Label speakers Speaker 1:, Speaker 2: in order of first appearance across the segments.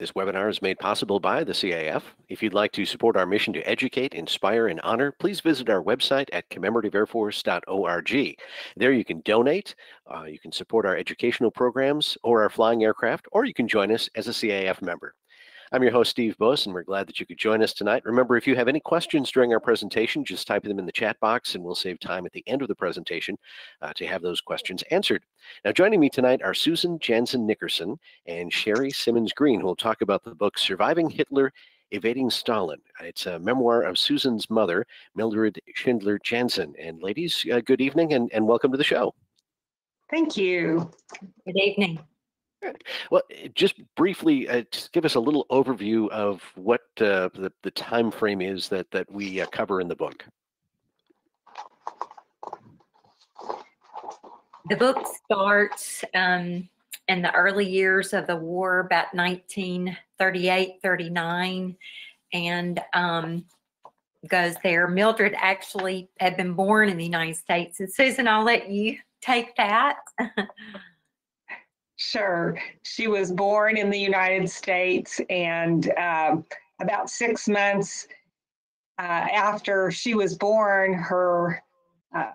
Speaker 1: This webinar is made possible by the CAF. If you'd like to support our mission to educate, inspire, and honor, please visit our website at commemorativeairforce.org. There you can donate, uh, you can support our educational programs or our flying aircraft, or you can join us as a CAF member. I'm your host, Steve Buss, and we're glad that you could join us tonight. Remember, if you have any questions during our presentation, just type them in the chat box and we'll save time at the end of the presentation uh, to have those questions answered. Now, joining me tonight are Susan Janzen Nickerson and Sherye Simmons Green, who will talk about the book Surviving Hitler Evading Stalin. It's a memoir of Susan's mother, Mildred Schindler Janzen. And ladies, uh, good evening and, and welcome to the show.
Speaker 2: Thank you.
Speaker 3: Good evening.
Speaker 1: Well, eh, just briefly, uh, just give us a little overview of what uh, the, the time frame is that, that we uh, cover in the book.
Speaker 3: The book starts um, in the early years of the war, about 1938, 39, and um, goes there. Mildred actually had been born in the United States. And Susan, I'll let you take that.
Speaker 2: Sure. She was born in the United States, and um, about six months uh, after she was born, her uh,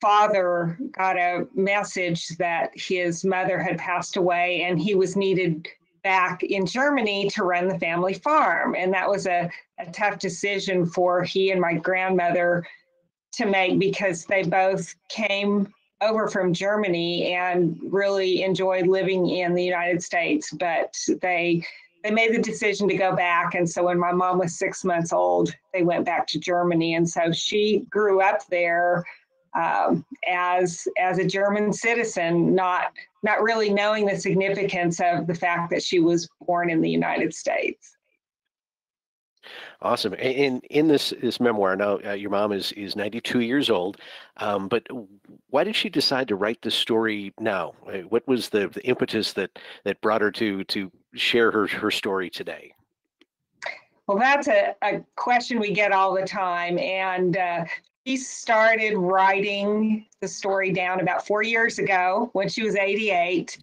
Speaker 2: father got a message that his mother had passed away and he was needed back in Germany to run the family farm. And that was a, a tough decision for he and my grandmother to make because they both came over from Germany and really enjoyed living in the United States, but they they made the decision to go back. And so when my mom was six months old, they went back to Germany. And so she grew up there um, as as a German citizen, not not really knowing the significance of the fact that she was born in the United States.
Speaker 1: Awesome. In in this this memoir, now uh, your mom is is 92 years old, um, but why did she decide to write this story now? Uh, what was the, the impetus that that brought her to to share her her story today?
Speaker 2: Well, that's a, a question we get all the time, and uh, she started writing the story down about four years ago when she was 88,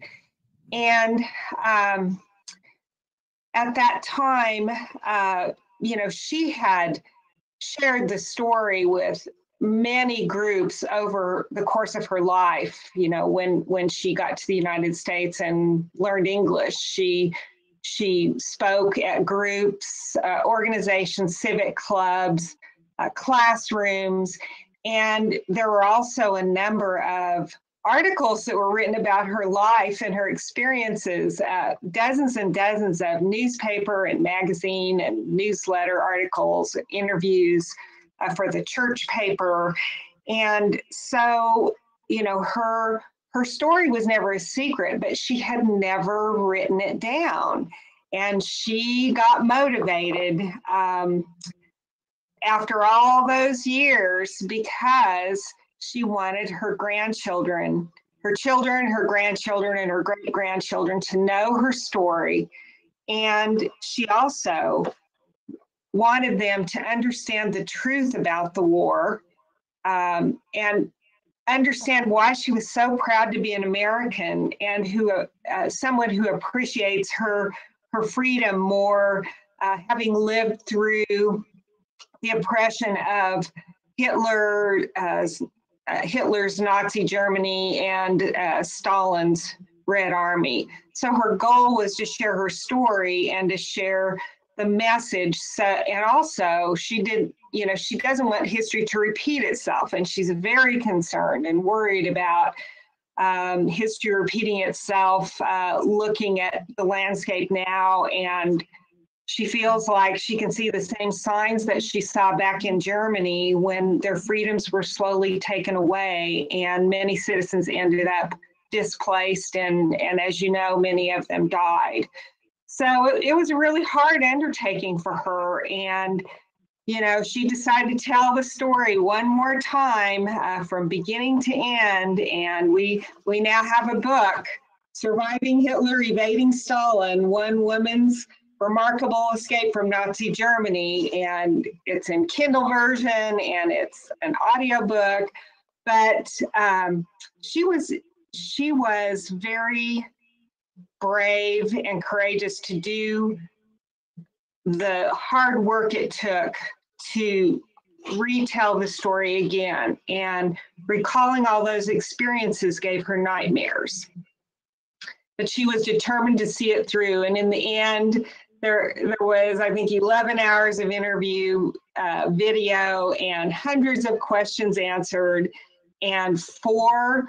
Speaker 2: and um, at that time. Uh, you know, she had shared the story with many groups over the course of her life you know when when she got to the united states and learned english. She she spoke at groups uh, organizations civic clubs uh, classrooms and there were also a number of articles that were written about her life and her experiences, uh, dozens and dozens of newspaper and magazine and newsletter articles, interviews uh, for the church paper. And so, you know, her her story was never a secret, but she had never written it down. And she got motivated um, after all those years because she wanted her grandchildren, her children, her grandchildren, and her great grandchildren to know her story. And she also wanted them to understand the truth about the war um, and understand why she was so proud to be an American and who uh, someone who appreciates her her freedom more, uh, having lived through the oppression of Hitler, uh, uh, Hitler's Nazi Germany and uh, Stalin's Red Army. So her goal was to share her story and to share the message. So, and also, she did, you know, she doesn't want history to repeat itself, and she's very concerned and worried about um, history repeating itself, uh, looking at the landscape now and she feels like she can see the same signs that she saw back in Germany when their freedoms were slowly taken away and many citizens ended up displaced and and as you know many of them died. So it, it was a really hard undertaking for her and you know she decided to tell the story one more time uh, from beginning to end. And we we now have a book surviving hitler evading stalin one woman's remarkable escape from Nazi Germany, and it's in Kindle version and it's an audiobook. But um, she was she was very brave and courageous to do the hard work it took to retell the story again. And recalling all those experiences gave her nightmares. But she was determined to see it through. And in the end, there, there was, I think, 11 hours of interview uh, video and hundreds of questions answered and four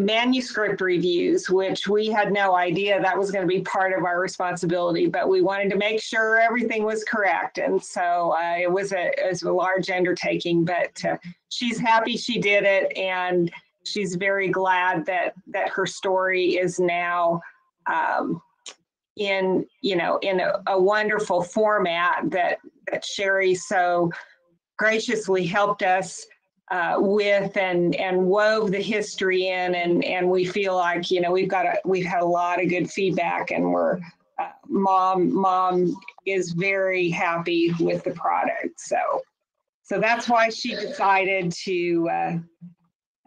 Speaker 2: manuscript reviews, which we had no idea that was going to be part of our responsibility, but we wanted to make sure everything was correct. And so uh, it was a it was a large undertaking, but uh, she's happy she did it, and she's very glad that that her story is now um, in you know in a, a wonderful format that that Sherye so graciously helped us uh, with and and wove the history in. And and we feel like you know we've got a we've had a lot of good feedback and we're uh, mom mom is very happy with the product. So so that's why she decided to uh,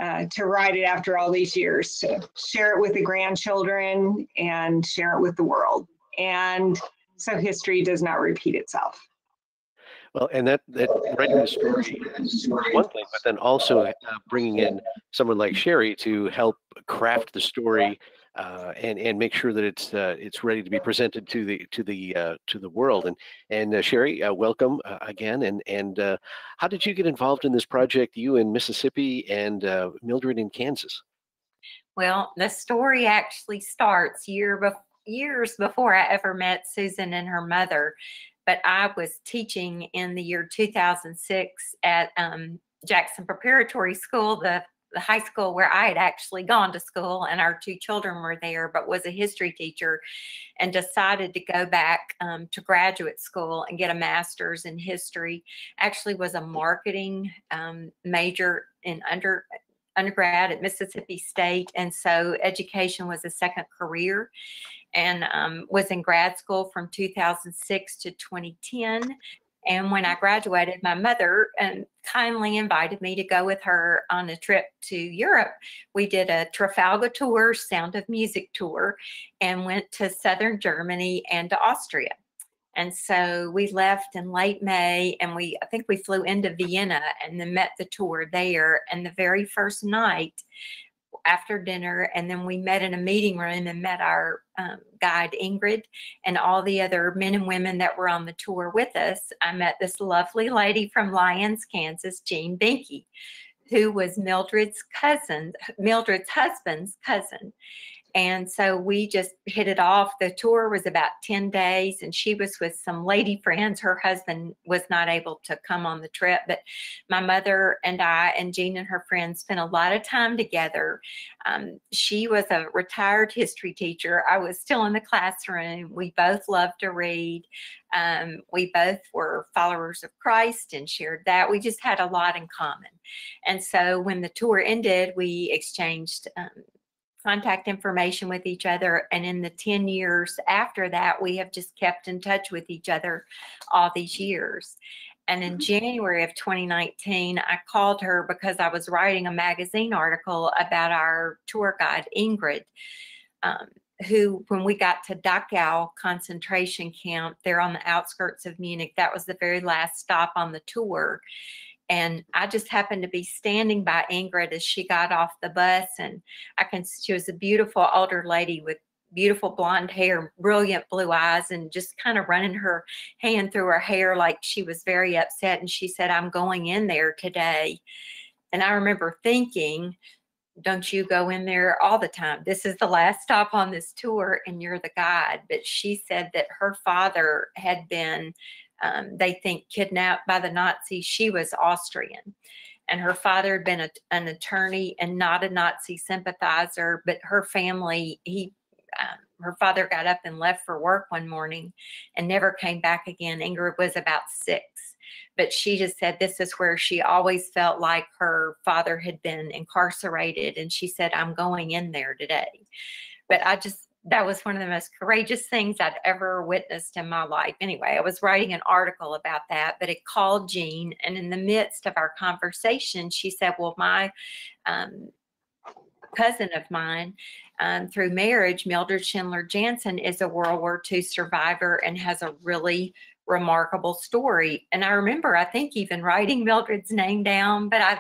Speaker 2: uh, to write it after all these years. Share it with the grandchildren and share it with the world. And so history does not repeat itself.
Speaker 1: Well, and that that writing the story is one thing, but then also uh, bringing in someone like Sherye to help craft the story uh, and and make sure that it's uh, it's ready to be presented to the to the uh, to the world. And and uh, Sherye, uh, welcome again. And and how did you get involved in this project? You in Mississippi and Mildred in Kansas.
Speaker 3: Well, the story actually starts year before years before I ever met Susan and her mother but I was teaching in the year 2006 at um, Jackson Preparatory School, the, the high school where I had actually gone to school, and our two children were there, but was a history teacher, and decided to go back um, to graduate school and get a master's in history. Actually, was a marketing um, major in under undergrad at Mississippi State, and so education was a second career and um, was in grad school from 2006 to 2010. And when I graduated, my mother um, kindly invited me to go with her on a trip to Europe. We did a Trafalgar tour, Sound of Music tour, and went to southern Germany and to Austria. And so we left in late May and we, I think we flew into Vienna and then met the tour there. And the very first night, after dinner and then we met in a meeting room and met our um, guide ingrid and all the other men and women that were on the tour with us. I met this lovely lady from lyons kansas jean binky who was mildred's cousin mildred's husband's cousin and so we just hit it off. The tour was about 10 days, and she was with some lady friends. Her husband was not able to come on the trip, but my mother and I and Jean and her friends spent a lot of time together. Um, she was a retired history teacher. I was still in the classroom. We both loved to read. Um, we both were followers of Christ and shared that. We just had a lot in common. And so when the tour ended, we exchanged um, contact information with each other. And in the 10 years after that, we have just kept in touch with each other all these years. And in mm-hmm. January of 2019, I called her because I was writing a magazine article about our tour guide, Ingrid, um, who, when we got to Dachau concentration camp, there on the outskirts of Munich, that was the very last stop on the tour. And I just happened to be standing by Ingrid as she got off the bus. And I can, she was a beautiful older lady with beautiful blonde hair, brilliant blue eyes, and just kind of running her hand through her hair like she was very upset. And she said, I'm going in there today. And I remember thinking, don't you go in there all the time? This is the last stop on this tour, and you're the guide. But she said that her father had been um, they think kidnapped by the Nazis. She was Austrian. And her father had been a, an attorney and not a Nazi sympathizer, but her family, he, um, her father got up and left for work one morning and never came back again. Ingrid was about six, but she just said this is where she always felt like her father had been incarcerated. And she said, I'm going in there today. But I just, that was one of the most courageous things I'd ever witnessed in my life. Anyway, I was writing an article about that, but it called Jean, and in the midst of our conversation, she said, "Well, my um, cousin of mine um, through marriage, Mildred Schindler Janzen, is a World War II survivor and has a really remarkable story. And I remember, I think, even writing Mildred's name down, but I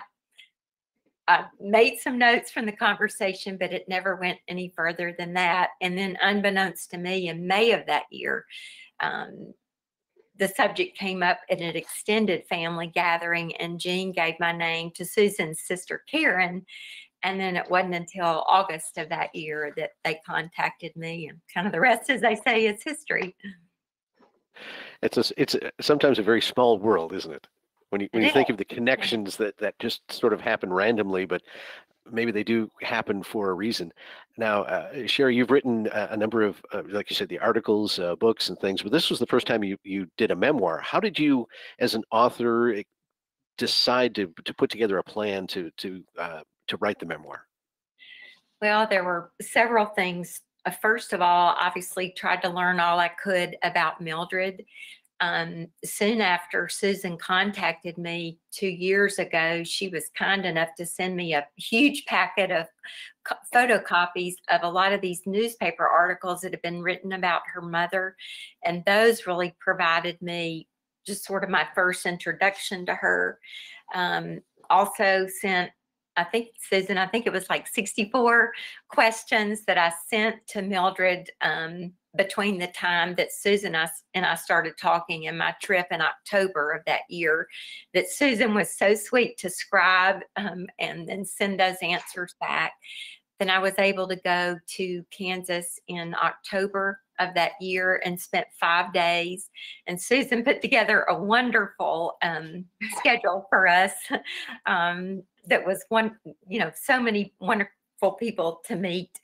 Speaker 3: I made some notes from the conversation, but it never went any further than that. And then, unbeknownst to me, in May of that year, um, the subject came up at an extended family gathering, and Jean gave my name to Susan's sister Karen. And then it wasn't until August of that year that they contacted me, and kind of the rest, as they say, is history.
Speaker 1: It's a, it's a, sometimes a very small world, isn't it? When you when you think of the connections that that just sort of happen randomly, but maybe they do happen for a reason. Now, uh, Sherye, you've written a, a number of, uh, like you said, the articles, uh, books, and things. But this was the first time you you did a memoir. How did you, as an author, eh, decide to to put together a plan to to uh, to write the memoir?
Speaker 3: Well, there were several things. Uh, first of all, obviously, tried to learn all I could about Mildred. Um, soon after Susan contacted me two years ago, she was kind enough to send me a huge packet of co- photocopies of a lot of these newspaper articles that had been written about her mother. And those really provided me just sort of my first introduction to her. Um, also sent I think, Susan, I think it was like 64 questions that I sent to Mildred um, between the time that Susan and I started talking and my trip in October of that year. That Susan was so sweet to scribe um, and then send those answers back. Then I was able to go to Kansas in October of that year and spent five days. And Susan put together a wonderful um, schedule for us. Um, that was one, you know, so many wonderful people to meet.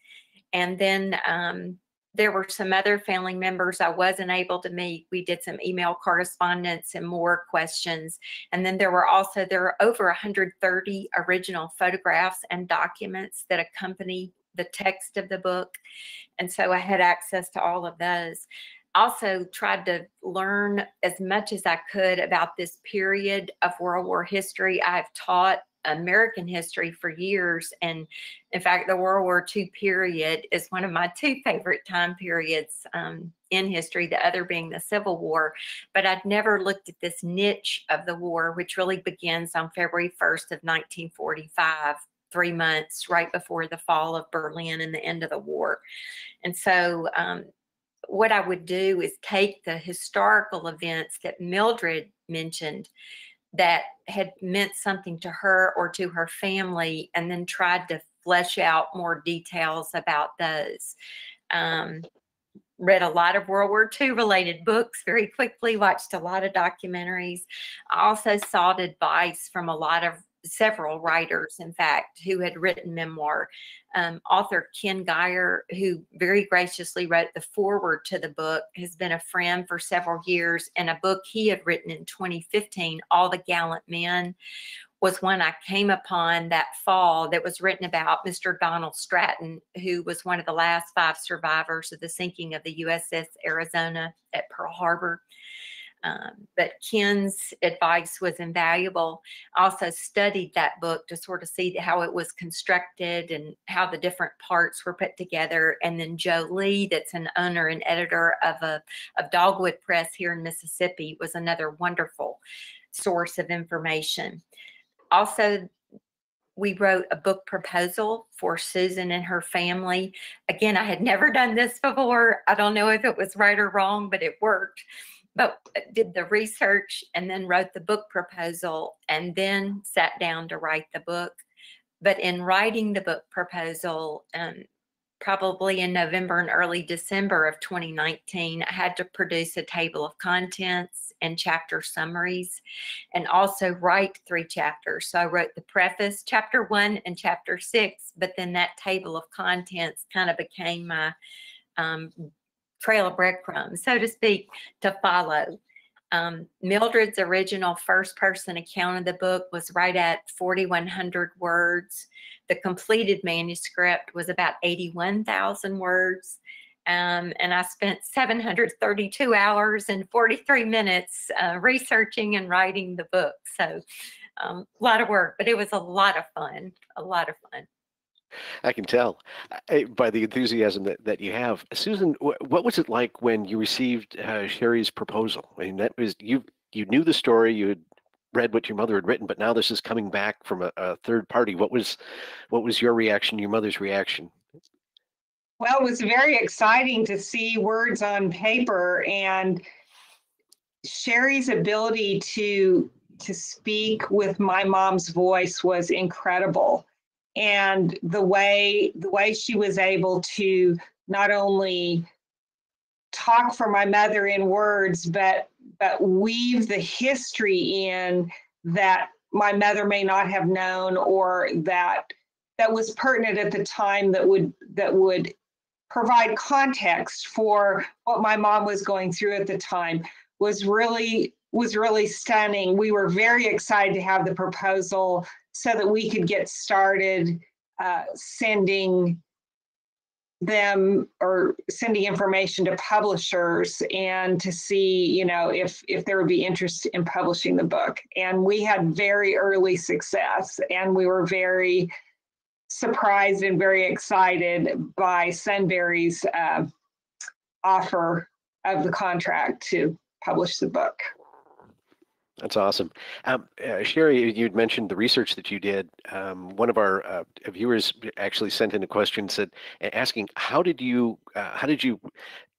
Speaker 3: And then um, there were some other family members I wasn't able to meet. We did some email correspondence and more questions. And then there were also, there are over 130 original photographs and documents that accompany the text of the book. And so I had access to all of those also tried to learn as much as I could about this period of World War history. I've taught American history for years. And in fact, the World War II period is one of my two favorite time periods um, in history, the other being the Civil War. But I'd never looked at this niche of the war, which really begins on February 1st of 1945 three months right before the fall of Berlin and the end of the war. And so, um, what I would do is take the historical events that Mildred mentioned that had meant something to her or to her family, and then tried to flesh out more details about those. Um, read a lot of World War II related books very quickly, watched a lot of documentaries. I also sought advice from a lot of several writers, in fact, who had written memoir. Um, author Ken Gire, who very graciously wrote the foreword to the book, has been a friend for several years. And a book he had written in 2015, All the Gallant Men, was one I came upon that fall that was written about Mr. Donald Stratton, who was one of the last five survivors of the sinking of the USS Arizona at Pearl Harbor. Um, but Ken's advice was invaluable. I also studied that book to sort of see how it was constructed and how the different parts were put together. And then Joe Lee, that's an owner and editor of a of Dogwood Press here in Mississippi, was another wonderful source of information. Also, we wrote a book proposal for Susan and her family. Again, I had never done this before. I don't know if it was right or wrong, but it worked but uh, did the research and then wrote the book proposal and then sat down to write the book. But in writing the book proposal, um, probably in November and early December of 2019, I had to produce a table of contents and chapter summaries and also write three chapters. So I wrote the preface, chapter one and chapter six, but then that table of contents kind of became my um, trail of breadcrumbs, so to speak, to follow. Um, Mildred's original first person account of the book was right at 4,100 words. The completed manuscript was about 81,000 words. Um, and I spent 732 hours and 43 minutes uh, researching and writing the book. So um, a lot of work, but it was a lot of fun, a lot of fun.
Speaker 1: I can tell uh, by the enthusiasm that, that you have. Susan, what was it like when you received uh, Sherye's proposal? I mean, that was you. You knew the story. You had read what your mother had written, but now this is coming back from a, a third party. What was, what was your reaction? Your mother's reaction?
Speaker 2: Well, it was very exciting to see words on paper and Sherye's ability to to speak with my mom's voice was incredible. And the way the way she was able to not only talk for my mother in words, but but weave the history in that my mother may not have known or that that was pertinent at the time that would that would provide context for what my mom was going through at the time was really was really stunning. We were very excited to have the proposal so that we could get started uh, sending them or sending information to publishers and to see you know if if there would be interest in publishing the book and we had very early success and we were very surprised and very excited by Sunbury's uh, offer of the contract to publish the book.
Speaker 1: That's awesome. Um, uh, Sherye, you'd mentioned the research that you did. Um, one of our uh, viewers actually sent in a question, said, asking, how did you, uh, how did you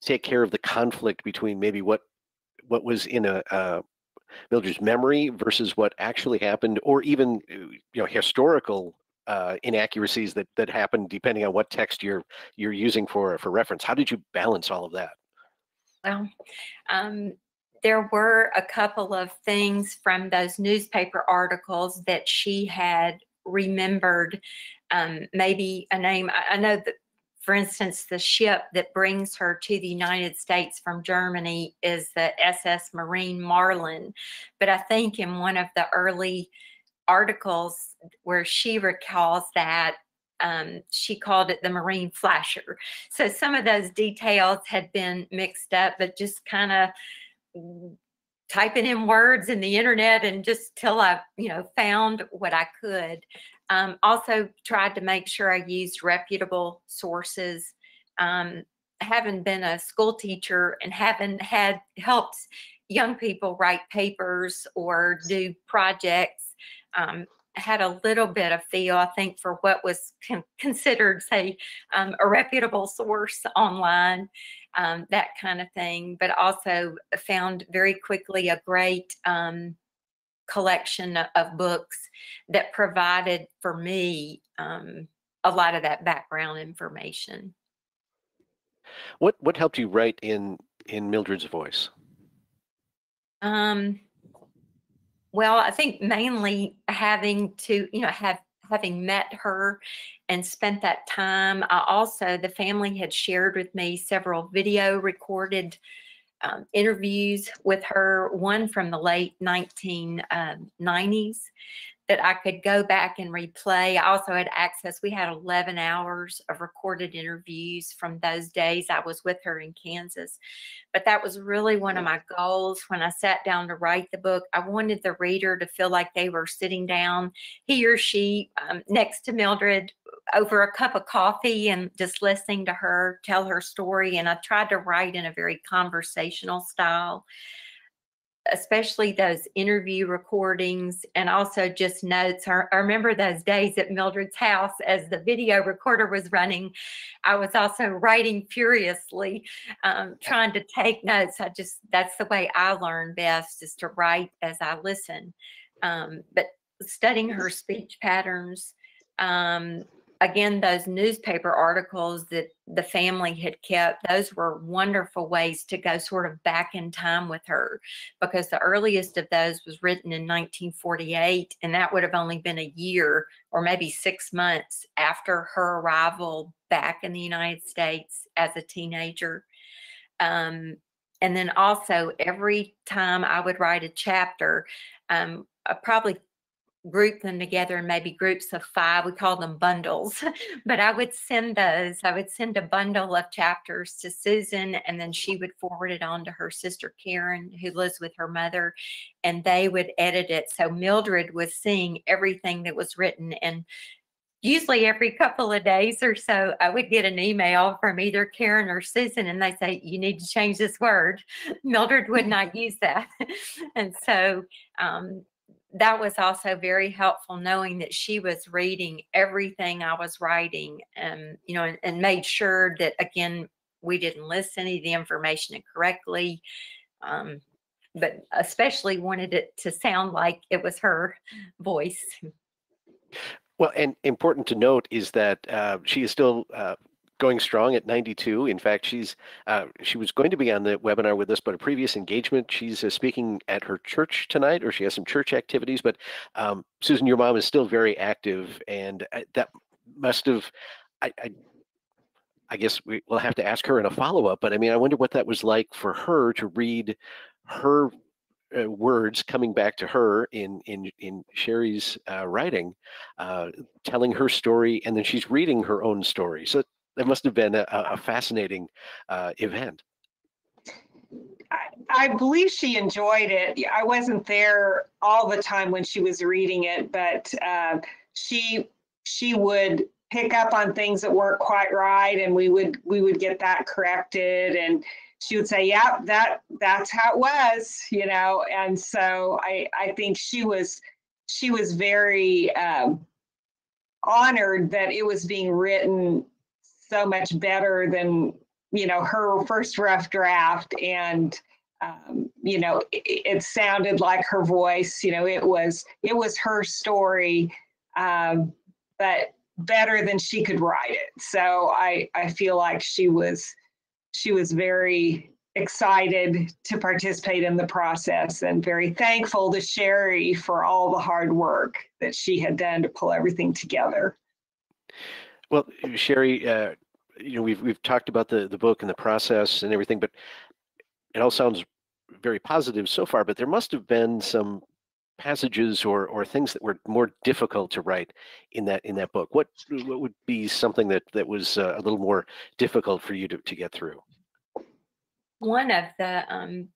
Speaker 1: take care of the conflict between maybe what, what was in a, uh, Mildred's memory versus what actually happened, or even, uh, you know, historical uh, inaccuracies that that happen depending on what text you're you're using for for reference. How did you balance all of that?
Speaker 3: Well, um, there were a couple of things from those newspaper articles that she had remembered. Um, maybe a name. I, I know that, for instance, the ship that brings her to the United States from Germany is the SS Marine Marlin. But I think in one of the early articles where she recalls that um, she called it the marine flasher. So some of those details had been mixed up, but just kind of typing in words in the internet and just till I, you know, found what I could. Um, also tried to make sure I used reputable sources. Um, having been a school teacher and having had helped young people write papers or do projects um, had a little bit of feel, I think, for what was con- considered, say, um, a reputable source online, um, that kind of thing, but also found very quickly a great um, collection of books that provided for me um, a lot of that background information.
Speaker 1: What what helped you write in in Mildred's voice?
Speaker 3: Um, well, I think mainly having to, you know, have having met her and spent that time. I also, the family had shared with me several video recorded um, interviews with her, one from the late 1990s um, that I could go back and replay. I also had access. We had 11 hours of recorded interviews from those days I was with her in Kansas. But that was really one of my goals when I sat down to write the book. I wanted the reader to feel like they were sitting down, he or she, um, next to Mildred over a cup of coffee and just listening to her tell her story. And I tried to write in a very conversational style especially those interview recordings and also just notes. I, remember those days at Mildred's house as the video recorder was running. I was also writing furiously, um, trying to take notes. I just, that's the way I learn best is to write as I listen. Um, but studying her speech patterns, um, again, those newspaper articles that the family had kept, those were wonderful ways to go sort of back in time with her because the earliest of those was written in 1948, and that would have only been a year or maybe six months after her arrival back in the United States as a teenager. Um, and then also, every time I would write a chapter, um, I probably group them together in maybe groups of five. We call them bundles, but I would send those. I would send a bundle of chapters to Susan, and then she would forward it on to her sister Karen, who lives with her mother, and they would edit it. So Mildred was seeing everything that was written. And usually every couple of days or so, I would get an email from either Karen or Susan, and they say, You need to change this word. Mildred would not use that. and so um, that was also very helpful knowing that she was reading everything I was writing and, you know, and, and made sure that, again, we didn't list any of the information incorrectly. Um, but especially wanted it to sound like it was her voice.
Speaker 1: Well, and important to note is that uh, she is still uh, going strong at 92. In fact, she's uh, she was going to be on the webinar with us, but a previous engagement. She's uh, speaking at her church tonight, or she has some church activities. But um, Susan, your mom is still very active, and uh, that must have. I, I, I guess we, will have to ask her in a follow up. But I mean, I wonder what that was like for her to read her uh, words coming back to her in in in Sherye's uh, writing, uh, telling her story, and then she's reading her own story. So that must have been a, a fascinating uh, event.
Speaker 2: I, believe she enjoyed it. I wasn't there all the time when she was reading it, but uh, she she would pick up on things that weren't quite right, and we would we would get that corrected and she would say, "Yeah, that that's how it was," you know. And so I I think she was she was very um, honored that it was being written so much better than you know her first rough draft and um, you know it, it, sounded like her voice you know it was it was her story um, but better than she could write it so i i feel like she was she was very excited to participate in the process and very thankful to Sherye for all the hard work that she had done to pull everything together.
Speaker 1: Well, Sherye, uh, you know, we've we've talked about the the book and the process and everything, but it all sounds very positive so far. But there must have been some passages or or things that were more difficult to write in that in that book. What what would be something that that was uh, a little more difficult for you to to get through?
Speaker 3: One of the um,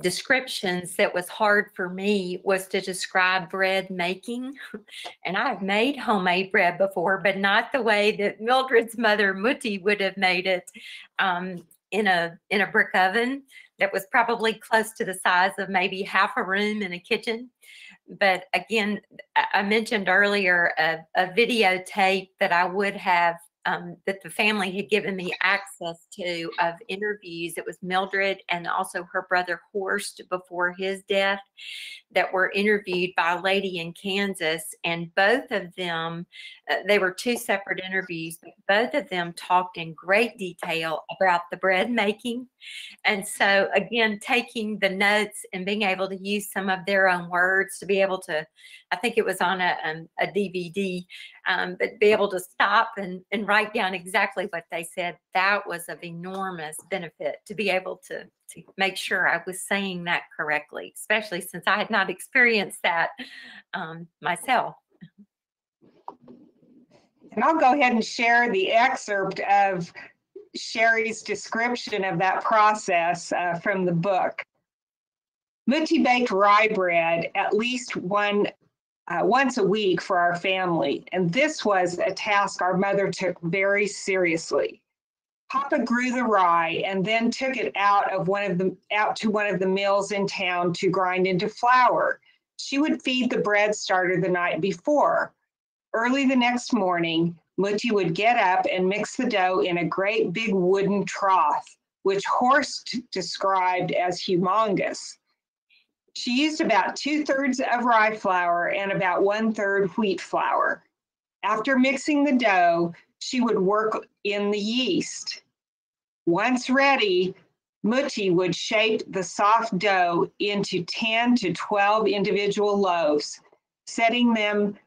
Speaker 3: descriptions that was hard for me was to describe bread making. And I've made homemade bread before, but not the way that Mildred's mother Mutti would have made it um, in a in a brick oven that was probably close to the size of maybe half a room in a kitchen. But again, I mentioned earlier a, a videotape that I would have um, that the family had given me access to of interviews. It was Mildred and also her brother Horst before his death that were interviewed by a lady in Kansas. And both of them, uh, they were two separate interviews, but both of them talked in great detail about the bread making. And so, again, taking the notes and being able to use some of their own words to be able to, I think it was on a, um, a DVD, um, but be able to stop and, and write down exactly what they said. That was of enormous benefit to be able to to make sure I was saying that correctly, especially since I had not experienced that um, myself.
Speaker 2: And I'll go ahead and share the excerpt of Sherye's description of that process uh, from the book. Mutti baked rye bread at least one uh, once a week for our family, and this was a task our mother took very seriously. Papa grew the rye and then took it out of one of the out to one of the mills in town to grind into flour. She would feed the bread starter the night before. Early the next morning, Mutti would get up and mix the dough in a great big wooden trough, which Horst described as humongous. She used about two thirds of rye flour and about one third wheat flour. After mixing the dough, she would work in the yeast. Once ready, Mutti would shape the soft dough into 10 to 12 individual loaves, setting them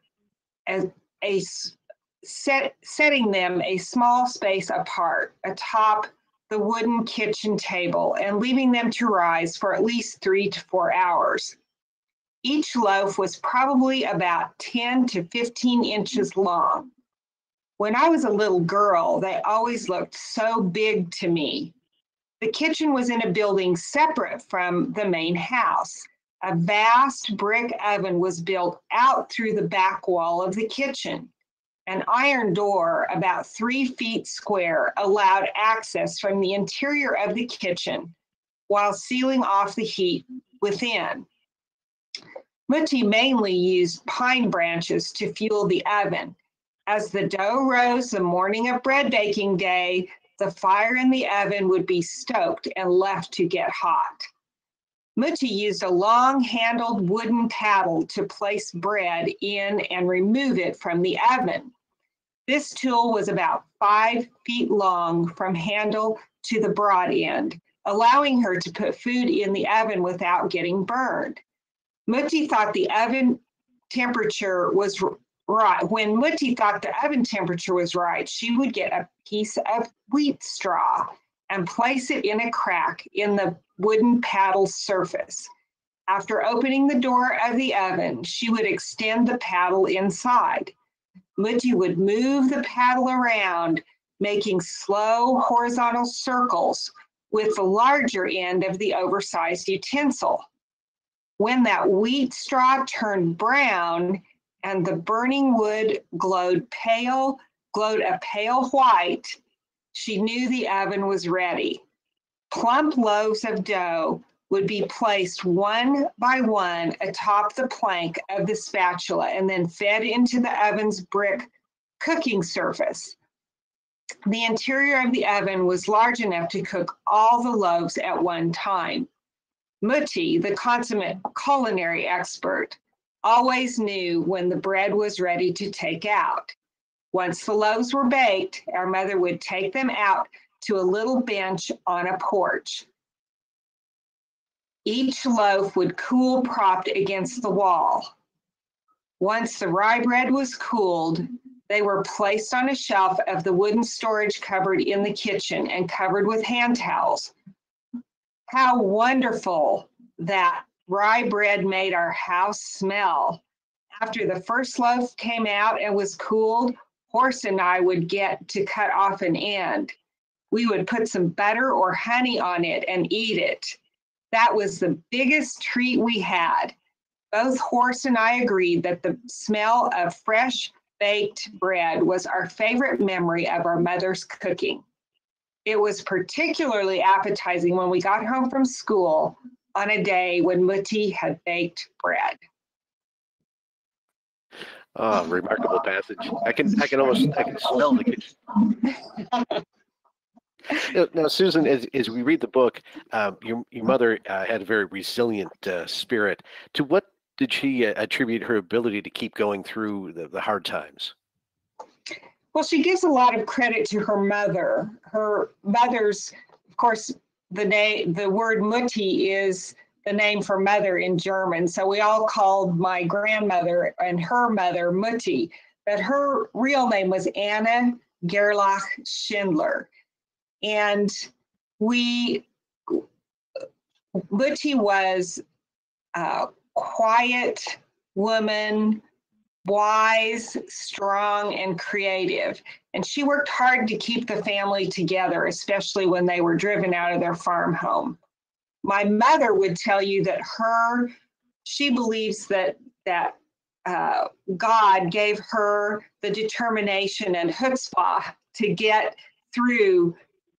Speaker 2: as a set, setting them a small space apart atop the wooden kitchen table and leaving them to rise for at least three to four hours. Each loaf was probably about 10 to 15 inches long. When I was a little girl, they always looked so big to me. The kitchen was in a building separate from the main house. A vast brick oven was built out through the back wall of the kitchen. An iron door about three feet square allowed access from the interior of the kitchen while sealing off the heat within. Mutti mainly used pine branches to fuel the oven. As the dough rose the morning of bread baking day, the fire in the oven would be stoked and left to get hot. Mutti used a long handled wooden paddle to place bread in and remove it from the oven. This tool was about five feet long from handle to the broad end, allowing her to put food in the oven without getting burned. Mutti thought the oven temperature was right. When Mutti thought the oven temperature was right, she would get a piece of wheat straw and place it in a crack in the wooden paddle surface. After opening the door of the oven, she would extend the paddle inside. Mutti would move the paddle around, making slow horizontal circles with the larger end of the oversized utensil. When that wheat straw turned brown and the burning wood glowed pale, glowed a pale white, she knew the oven was ready. Plump loaves of dough would be placed one by one atop the plank of the spatula and then fed into the oven's brick cooking surface. The interior of the oven was large enough to cook all the loaves at one time. Mutti, the consummate culinary expert, always knew when the bread was ready to take out. Once the loaves were baked, our mother would take them out to a little bench on a porch. Each loaf would cool propped against the wall. Once the rye bread was cooled, they were placed on a shelf of the wooden storage cupboard in the kitchen and covered with hand towels. How wonderful that rye bread made our house smell. After the first loaf came out and was cooled, Horst and I would get to cut off an end. We would put some butter or honey on it and eat it. That was the biggest treat we had. Both Horst and I agreed that the smell of fresh baked bread was our favorite memory of our mother's cooking. It was particularly appetizing when we got home from school on a day when Mutti had baked bread.
Speaker 1: Ah, remarkable passage. I can I can almost I can smell the kitchen. Now, Susan, as, as we read the book, um, your your mother uh, had a very resilient uh, spirit. To what did she uh, attribute her ability to keep going through the, the hard times?
Speaker 2: Well, she gives a lot of credit to her mother. Her mother's, of course, the name, the word Mutti is the name for mother in German. So we all called my grandmother and her mother Mutti, but her real name was Anna Gerlach Schindler. And we, Mutti was a quiet woman, wise, strong, and creative. And she worked hard to keep the family together, especially when they were driven out of their farm home my mother would tell you that her she believes that that uh, God gave her the determination and chutzpah to get through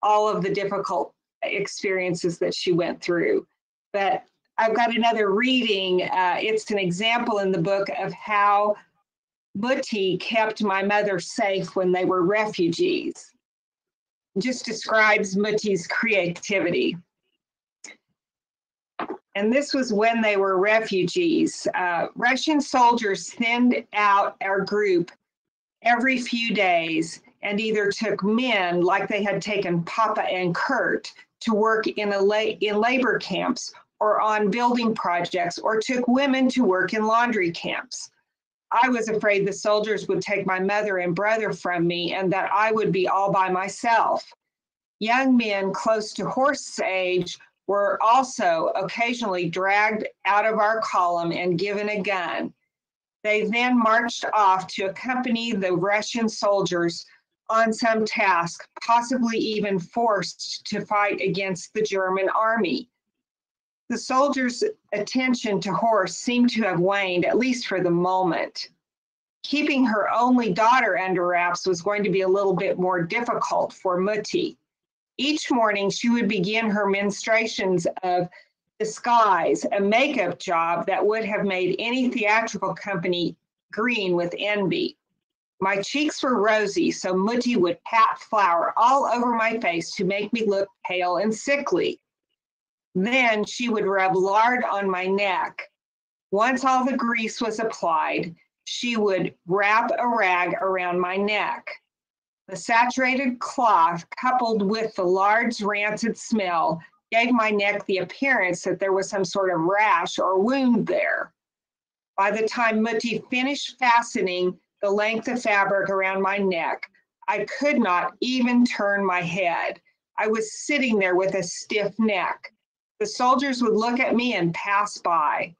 Speaker 2: all of the difficult experiences that she went through. But I've got another reading. Uh, it's an example in the book of how Mutti kept my mother safe when they were refugees. Just describes Mutti's creativity and this was when they were refugees. Uh, Russian soldiers thinned out our group every few days and either took men, like they had taken Papa and Kurt, to work in, a la- in labor camps or on building projects, or took women to work in laundry camps. I was afraid the soldiers would take my mother and brother from me and that I would be all by myself. Young men close to Horst age were also occasionally dragged out of our column and given a gun. They then marched off to accompany the Russian soldiers on some task, possibly even forced to fight against the German army. The soldiers' attention to Horst seemed to have waned, at least for the moment. keeping her only daughter under wraps was going to be a little bit more difficult for Mutti. Each morning, she would begin her menstruations of disguise, a makeup job that would have made any theatrical company green with envy. My cheeks were rosy, so Mutti would pat flour all over my face to make me look pale and sickly. Then she would rub lard on my neck. Once all the grease was applied, she would wrap a rag around my neck. The saturated cloth, coupled with the lard's rancid smell, gave my neck the appearance that there was some sort of rash or wound there. By the time Mutti finished fastening the length of fabric around my neck, I could not even turn my head. I was sitting there with a stiff neck. The soldiers would look at me and pass by.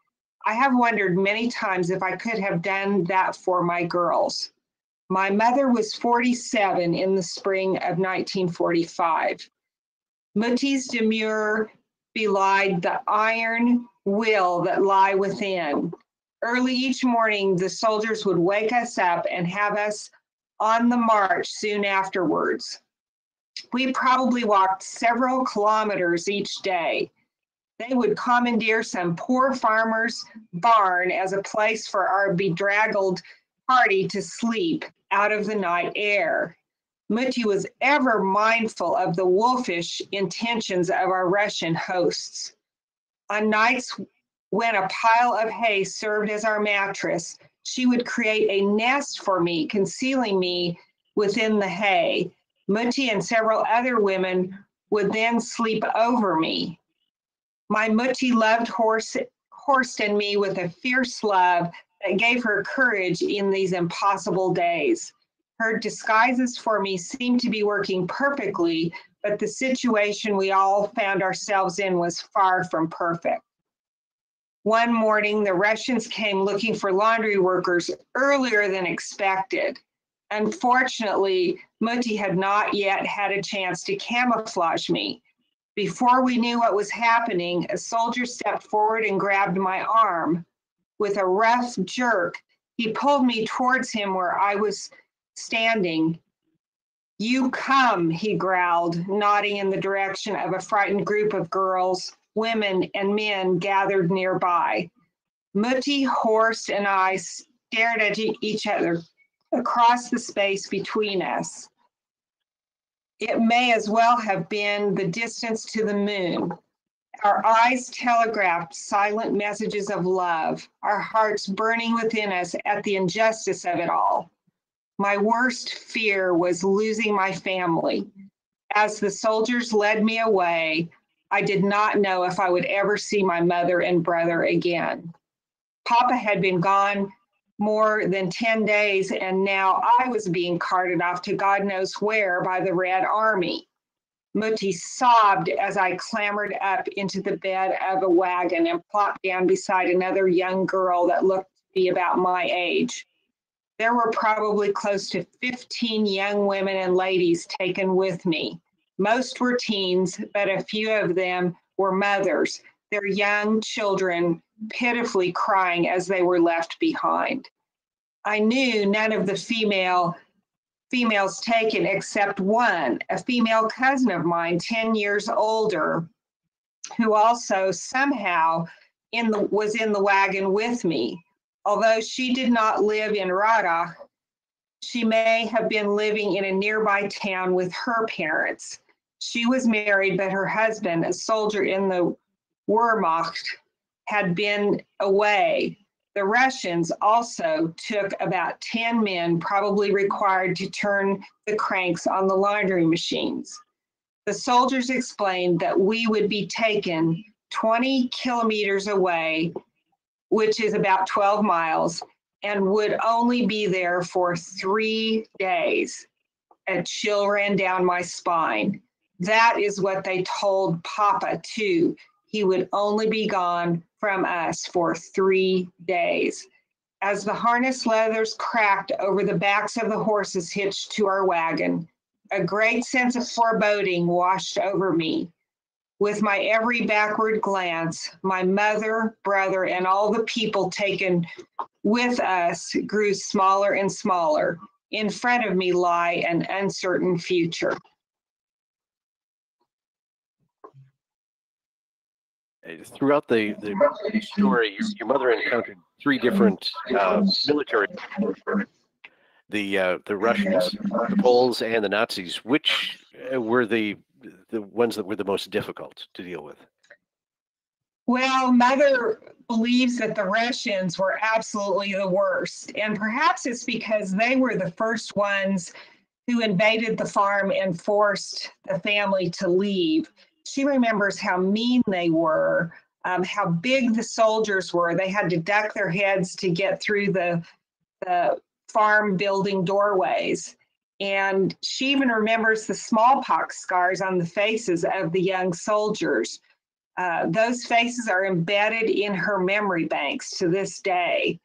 Speaker 2: I have wondered many times if I could have done that for my girls. My mother was 47 in the spring of 1945. Mutti's demure belied the iron will that lie within. Early each morning, the soldiers would wake us up and have us on the march soon afterwards. We probably walked several kilometers each day. They would commandeer some poor farmer's barn as a place for our bedraggled party to sleep out of the night air. Mutti was ever mindful of the wolfish intentions of our Russian hosts. On nights when a pile of hay served as our mattress, she would create a nest for me, concealing me within the hay. Mutti and several other women would then sleep over me. My Mutti loved horse, Horst and me with a fierce love that gave her courage in these impossible days. Her disguises for me seemed to be working perfectly, but the situation we all found ourselves in was far from perfect. One morning, the Russians came looking for laundry workers earlier than expected. Unfortunately, Mutti had not yet had a chance to camouflage me. Before we knew what was happening, a soldier stepped forward and grabbed my arm. With a rough jerk, he pulled me towards him where I was standing. You come, he growled, nodding in the direction of a frightened group of girls, women, and men gathered nearby. Mutti, Horst, and I stared at each other across the space between us. It may as well have been the distance to the moon. Our eyes telegraphed silent messages of love, our hearts burning within us at the injustice of it all. My worst fear was losing my family. As the soldiers led me away, I did not know if I would ever see my mother and brother again. Papa had been gone more than 10 days, and now I was being carted off to God knows where by the Red Army. Mutti sobbed as I clambered up into the bed of a wagon and plopped down beside another young girl that looked to be about my age. There were probably close to 15 young women and ladies taken with me. Most were teens, but a few of them were mothers, their young children pitifully crying as they were left behind. I knew none of the female females taken except one, a female cousin of mine, 10 years older, who also somehow in the was in the wagon with me. Although she did not live in Radach, she may have been living in a nearby town with her parents. She was married, but her husband, a soldier in the Wehrmacht, had been away. The Russians also took about 10 men, probably required to turn the cranks on the laundry machines. The soldiers explained that we would be taken 20 kilometers away, which is about 12 miles, and would only be there for three days. A chill ran down my spine. That is what they told Papa, too he would only be gone from us for three days. As the harness leathers cracked over the backs of the horses hitched to our wagon, a great sense of foreboding washed over me. With my every backward glance, my mother, brother, and all the people taken with us grew smaller and smaller. In front of me lie an uncertain future.
Speaker 1: Throughout the, the story, your, your mother encountered three different uh, military, the uh, the Russians, the Poles, and the Nazis. Which uh, were the the ones that were the most difficult to deal with?
Speaker 2: Well, Mother believes that the Russians were absolutely the worst. And perhaps it's because they were the first ones who invaded the farm and forced the family to leave. She remembers how mean they were, um, how big the soldiers were. They had to duck their heads to get through the, the farm building doorways. And she even remembers the smallpox scars on the faces of the young soldiers. Uh, those faces are embedded in her memory banks to this day.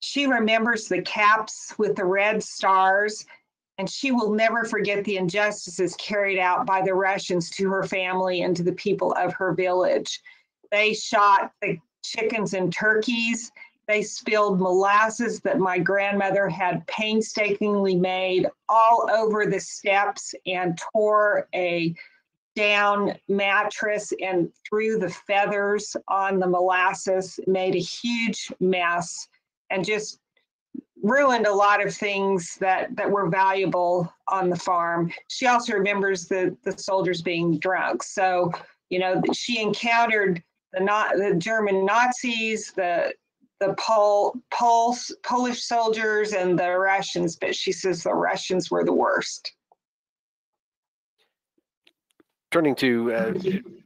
Speaker 2: She remembers the caps with the red stars, and she will never forget the injustices carried out by the Russians to her family and to the people of her village. They shot the chickens and turkeys. They spilled molasses that my grandmother had painstakingly made all over the steps and tore a down mattress and threw the feathers on the molasses, made a huge mess, and just ruined a lot of things that that were valuable on the farm. She also remembers the the soldiers being drunk. So, you know, she encountered the not the German Nazis, the the Pol, Pols, Polish soldiers and the Russians, but she says the Russians were the worst
Speaker 1: turning to uh,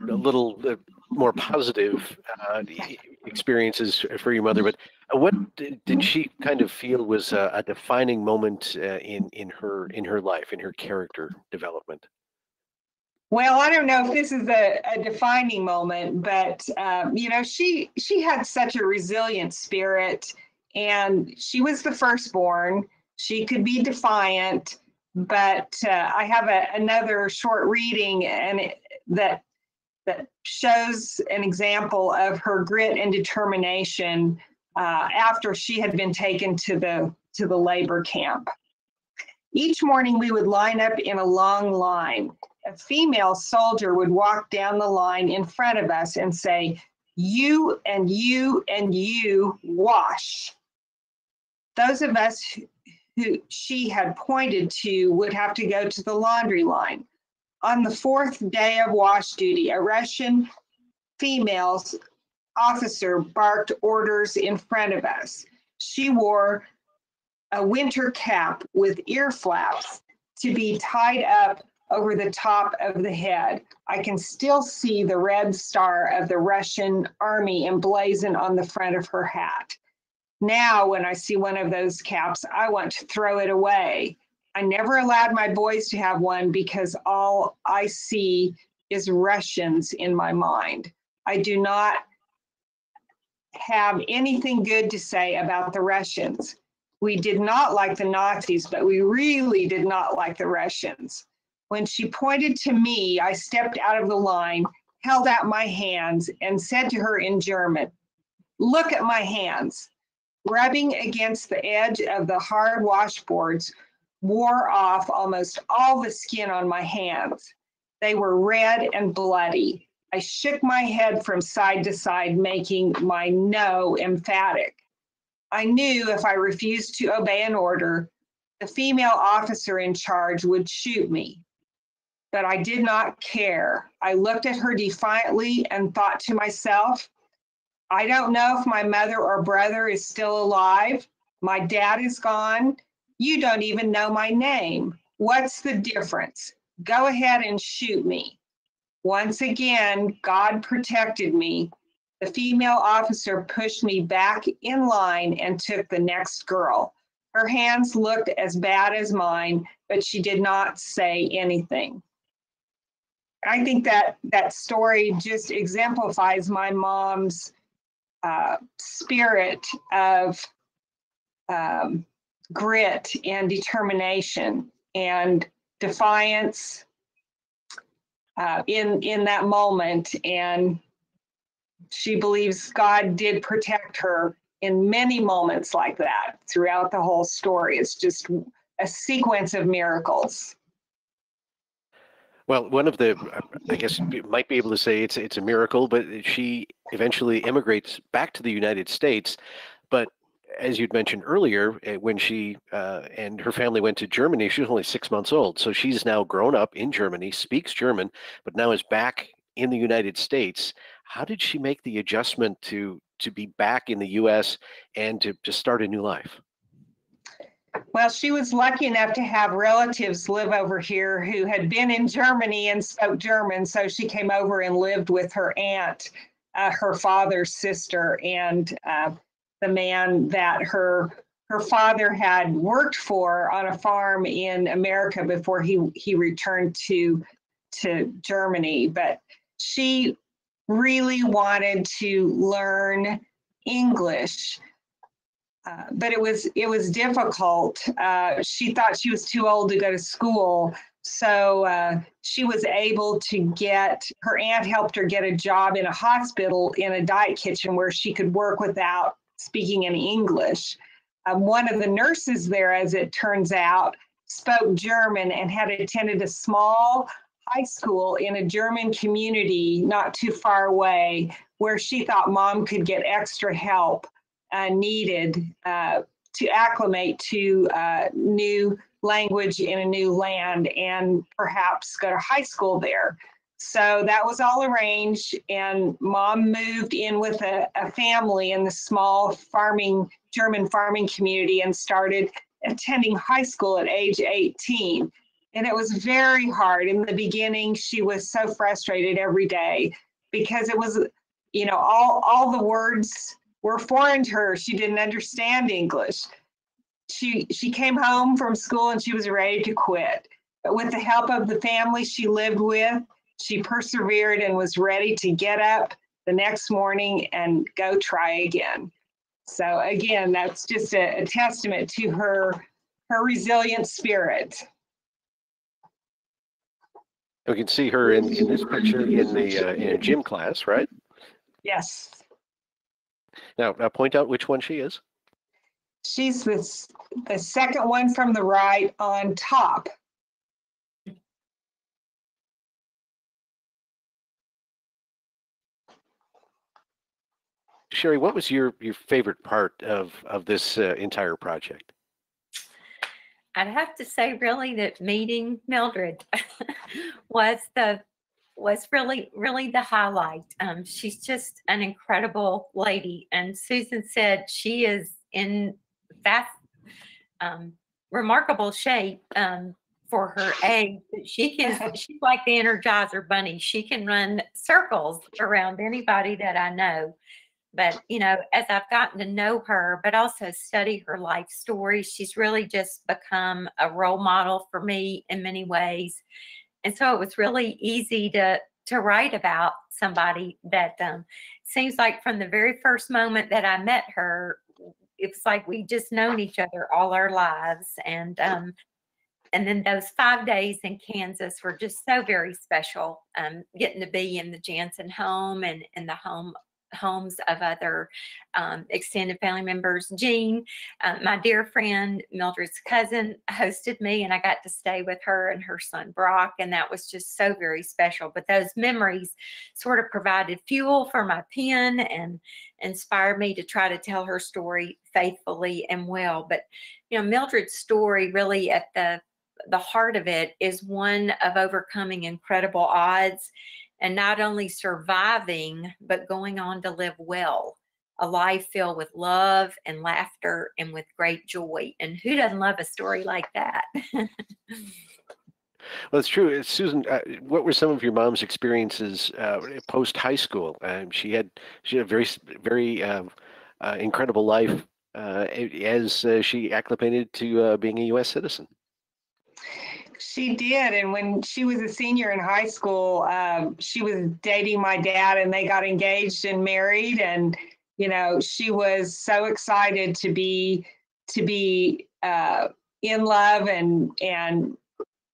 Speaker 1: a little uh, more positive uh, experiences for your mother, but uh, what did she kind of feel was a, a defining moment uh, in in her in her life, in her character development?
Speaker 2: Well, I don't know if this is a, a defining moment, but um, you know, she she had such a resilient spirit, and she was the firstborn. She could be defiant but uh, I have a, another short reading and it, that that shows an example of her grit and determination uh, after she had been taken to the to the labor camp. Each morning we would line up in a long line. A female soldier would walk down the line in front of us and say, "You and you and you wash." Those of us who she had pointed to would have to go to the laundry line. On the fourth day of wash duty, a Russian female officer barked orders in front of us. She wore a winter cap with ear flaps to be tied up over the top of the head. I can still see the red star of the Russian army emblazoned on the front of her hat. Now, when I see one of those caps, I want to throw it away. I never allowed my boys to have one because all I see is Russians in my mind. I do not have anything good to say about the Russians. We did not like the Nazis, but we really did not like the Russians. When she pointed to me, I stepped out of the line, held out my hands, and said to her in German, Look at my hands rubbing against the edge of the hard washboards wore off almost all the skin on my hands. They were red and bloody. I shook my head from side to side, making my no emphatic. I knew if I refused to obey an order, the female officer in charge would shoot me. But I did not care. I looked at her defiantly and thought to myself, I don't know if my mother or brother is still alive. My dad is gone. You don't even know my name. What's the difference? Go ahead and shoot me. Once again, God protected me. The female officer pushed me back in line and took the next girl. Her hands looked as bad as mine, but she did not say anything. I think that that story just exemplifies my mom's uh, spirit of um, grit and determination and defiance uh, in in that moment and she believes god did protect her in many moments like that throughout the whole story. It's just a sequence of miracles.
Speaker 1: Well, one of the, I guess you might be able to say it's it's a miracle, but she eventually immigrates back to the United States. But as you'd mentioned earlier, eh, when she uh, and her family went to Germany, she was only six months old. So she's now grown up in Germany, speaks German, but now is back in the United States. How did she make the adjustment to to be back in the U.S. and to to start a new life?
Speaker 2: Well, she was lucky enough to have relatives live over here who had been in Germany and spoke German. So she came over and lived with her aunt, uh, her father's sister, and uh, the man that her her father had worked for on a farm in America before he he returned to to Germany. But she really wanted to learn English uh, but it was it was difficult. Uh, she thought she was too old to go to school, so uh, she was able to get her aunt helped her get a job in a hospital in a diet kitchen where she could work without speaking in English. Um, one of the nurses there, as it turns out, spoke German and had attended a small high school in a German community not too far away where she thought mom could get extra help uh, needed uh, to acclimate to uh, new language in a new land and perhaps go to high school there. So that was all arranged, and mom moved in with a, a family in the small farming, German farming community and started attending high school at age 18. And it was very hard. In the beginning, she was so frustrated every day because it was, you know, all, all the words were foreign to her. She didn't understand English. She she came home from school and she was ready to quit. But with the help of the family she lived with, she persevered and was ready to get up the next morning and go try again. So again, that's just a, a testament to her her resilient spirit.
Speaker 1: We can see her in, in this picture in the uh, in a gym class, right?
Speaker 2: Yes.
Speaker 1: Now, now point out which one she is.
Speaker 2: She's the, the second one from the right on top.
Speaker 1: Sherye, what was your, your favorite part of, of this uh, entire project?
Speaker 3: I'd have to say really that meeting Mildred was the was really, really the highlight. Um, she's just an incredible lady. And Susan said she is in fast, um, remarkable shape um, for her age. She can, she's like the Energizer Bunny. She can run circles around anybody that I know. But, you know, as I've gotten to know her, but also study her life story, she's really just become a role model for me in many ways and so it was really easy to to write about somebody that um, seems like from the very first moment that I met her, it's like we just known each other all our lives. And um, and then those five days in Kansas were just so very special. Um, getting to be in the Janzen home and in the home homes of other um, extended family members. Jean, uh, my dear friend Mildred's cousin, hosted me, and I got to stay with her and her son Brock, and that was just so very special. But those memories sort of provided fuel for my pen and inspired me to try to tell her story faithfully and well. But you know, Mildred's story really at the the heart of it is one of overcoming incredible odds and not only surviving, but going on to live well, a life filled with love and laughter and with great joy. And who doesn't love a story like that?
Speaker 1: well, it's true. Susan, uh, what were some of your mom's experiences uh, post high school? Um, she had she had a very very uh, uh incredible life uh, as uh, she acclimated to being a U.S. citizen.
Speaker 2: She did. And when she was a senior in high school, um, she was dating my dad and they got engaged and married. And, you know, she was so excited to be, to be uh, in love and, and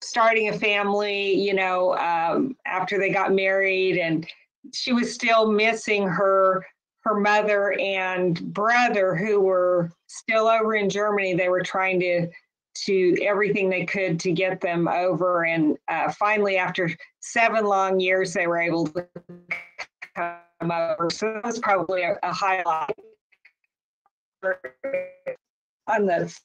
Speaker 2: starting a family, you know, um, after they got married. And she was still missing her, her mother and brother who were still over in Germany. They were trying to to everything they could to get them over, and uh, finally, after seven long years, they were able to come over. So that was probably a, a highlight on the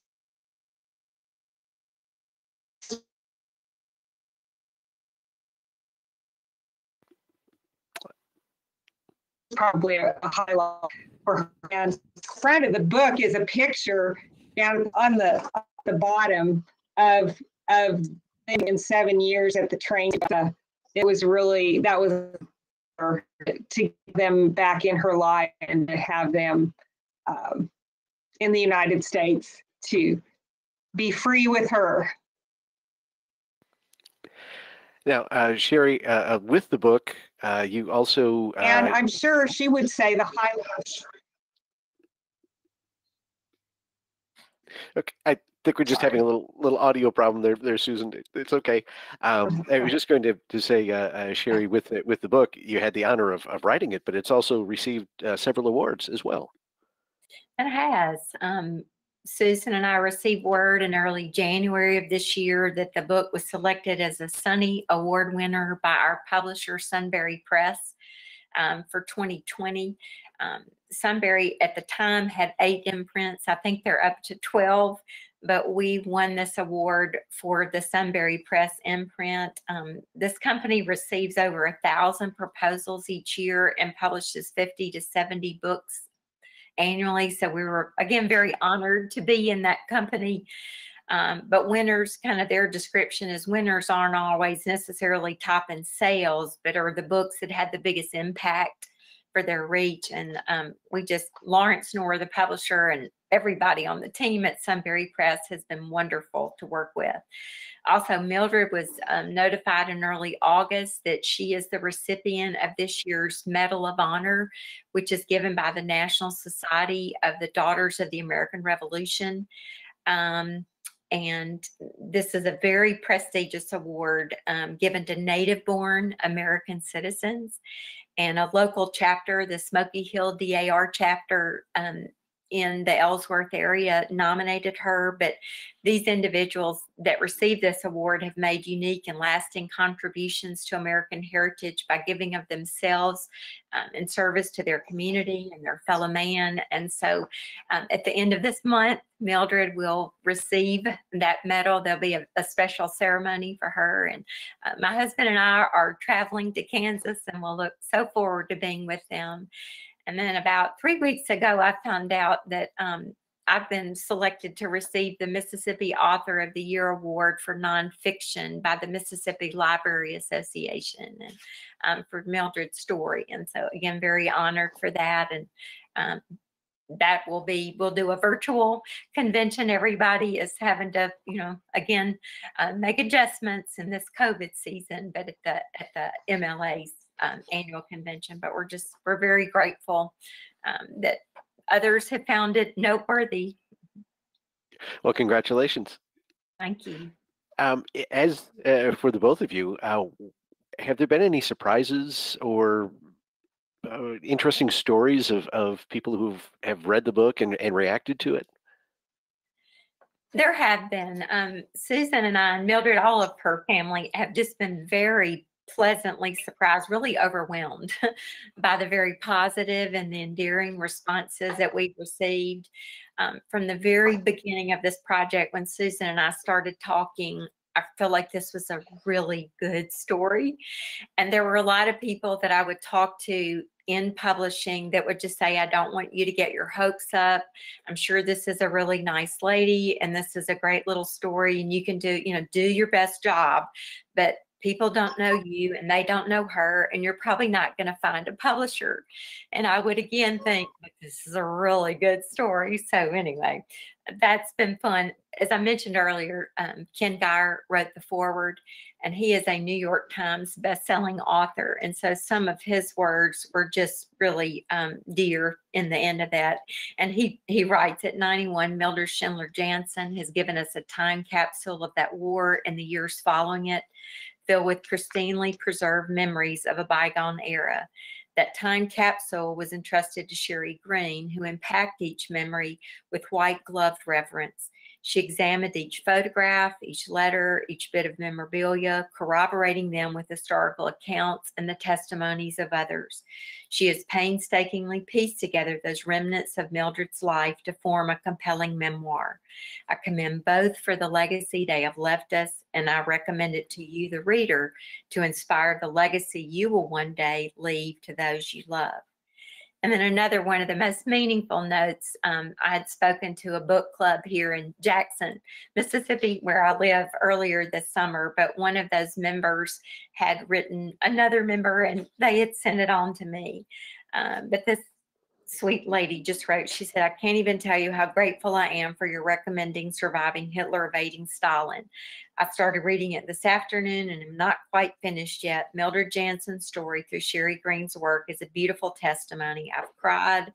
Speaker 2: probably a, highlight for her. And front of the book is a picture down on the the bottom of of in seven years at the train. It was really that was to get them back in her life and to have them um, in the United States to be free with her.
Speaker 1: Now, uh, Sherye, uh, uh, with the book, uh, you also.
Speaker 2: And
Speaker 1: uh,
Speaker 2: I'm sure she would say the highlights.
Speaker 1: Okay, I think we're just having a little little audio problem there, there, Susan. It's okay. Um, I was just going to to say, uh, uh, Sherye, with the, with the book, you had the honor of, of writing it, but it's also received uh, several awards as well.
Speaker 3: It has. Um, Susan and I received word in early January of this year that the book was selected as a Sunny Award winner by our publisher, Sunbury Press, um, for 2020. Um, Sunbury at the time had eight imprints. I think they're up to 12, but we won this award for the Sunbury Press imprint. Um, this company receives over a thousand proposals each year and publishes 50 to 70 books annually. So we were, again, very honored to be in that company. Um, but winners, kind of their description is winners aren't always necessarily top in sales, but are the books that had the biggest impact for their reach. And um, we just, Lawrence Knorr, the publisher, and everybody on the team at Sunbury Press has been wonderful to work with. Also, Mildred was um, notified in early August that she is the recipient of this year's Medal of Honor, which is given by the National Society of the Daughters of the American Revolution. Um, and this is a very prestigious award um, given to native born American citizens. And a local chapter, the Smoky Hill DAR chapter, um, in the Ellsworth area nominated her, but these individuals that received this award have made unique and lasting contributions to American heritage by giving of themselves um, in service to their community and their fellow man. And so um, at the end of this month, Mildred will receive that medal. There'll be a, a special ceremony for her. And uh, my husband and I are traveling to Kansas and we'll look so forward to being with them. And then about three weeks ago, I found out that um, I've been selected to receive the Mississippi Author of the Year Award for nonfiction by the Mississippi Library Association and um, for Mildred's story. And so again, very honored for that. And um, that will be, we'll do a virtual convention. Everybody is having to, you know, again, uh, make adjustments in this COVID season, but at the, at the MLA's um, annual convention, but we're just, we're very grateful um, that others have found it noteworthy.
Speaker 1: Well, congratulations.
Speaker 3: Thank you.
Speaker 1: Um, as uh, for the both of you, uh, have there been any surprises or uh, interesting stories of, of people who have read the book and, and reacted to it?
Speaker 3: There have been. Um, Susan and I and Mildred, all of her family have just been very pleasantly surprised, really overwhelmed by the very positive and the endearing responses that we've received. Um, from the very beginning of this project, when Susan and I started talking, I feel like this was a really good story. And there were a lot of people that I would talk to in publishing that would just say, I don't want you to get your hopes up. I'm sure this is a really nice lady and this is a great little story and you can do, you know, do your best job. But people don't know you and they don't know her and you're probably not going to find a publisher. And i would again think this is a really good story. So anyway that's been fun. As i mentioned earlier um, Ken Gire wrote the foreword and he is a new york times best-selling author. And so some of his words were just really um, dear in the end of that. And he he writes at 91 mildred schindler Janzen has given us a time capsule of that war and the years following it filled with pristinely preserved memories of a bygone era. That time capsule was entrusted to Sherye Green, who unpacked each memory with white gloved reverence. She examined each photograph, each letter, each bit of memorabilia, corroborating them with historical accounts and the testimonies of others. She has painstakingly pieced together those remnants of Mildred's life to form a compelling memoir. I commend both for the legacy they have left us, and I recommend it to you, the reader, to inspire the legacy you will one day leave to those you love. And then another one of the most meaningful notes, um, I had spoken to a book club here in Jackson, Mississippi, where I live earlier this summer. But one of those members had written another member and they had sent it on to me. Um, but this sweet lady just wrote, she said, I can't even tell you how grateful I am for your recommending Surviving Hitler Evading Stalin. I started reading it this afternoon and am not quite finished yet. Mildred Janzen's story through Sherye Green's work is a beautiful testimony. I've cried,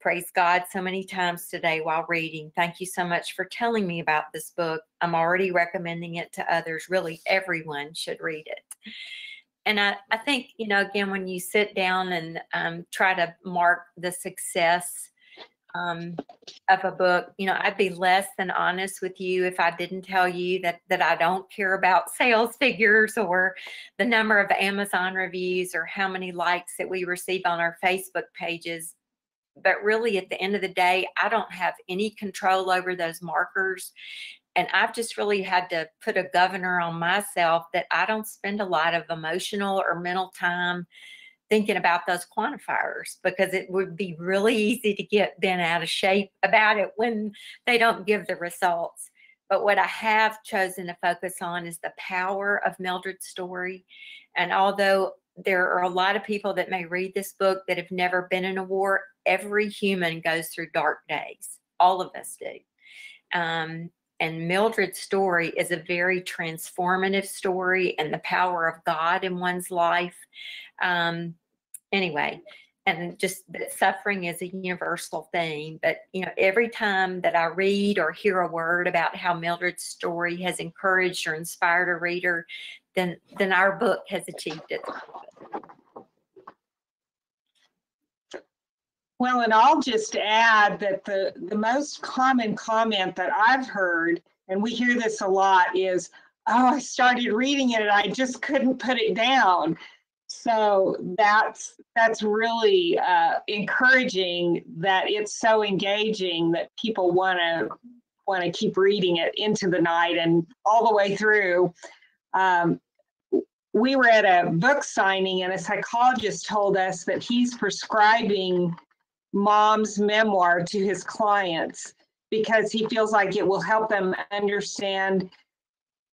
Speaker 3: praise God so many times today while reading. Thank you so much for telling me about this book. I'm already recommending it to others. Really, everyone should read it and I, I think, you know, again, when you sit down and um, try to mark the success um, of a book, you know, I'd be less than honest with you if I didn't tell you that that I don't care about sales figures or the number of Amazon reviews or how many likes that we receive on our Facebook pages. But really, at the end of the day, I don't have any control over those markers. And I've just really had to put a governor on myself that I don't spend a lot of emotional or mental time thinking about those quantifiers because it would be really easy to get bent out of shape about it when they don't give the results. But what I have chosen to focus on is the power of Mildred's story. And although there are a lot of people that may read this book that have never been in a war, every human goes through dark days. All of us do. Um, and Mildred's story is a very transformative story and the power of God in one's life. Um, anyway, and just that suffering is a universal thing. But you know, every time that I read or hear a word about how Mildred's story has encouraged or inspired a reader, then then our book has achieved its
Speaker 2: Well, and I'll just add that the, the most common comment that I've heard, and we hear this a lot, is, oh, I started reading it and I just couldn't put it down. So that's that's really uh, encouraging that it's so engaging that people want to want to keep reading it into the night and all the way through. Um, we were at a book signing and a psychologist told us that he's prescribing mom's memoir to his clients because he feels like it will help them understand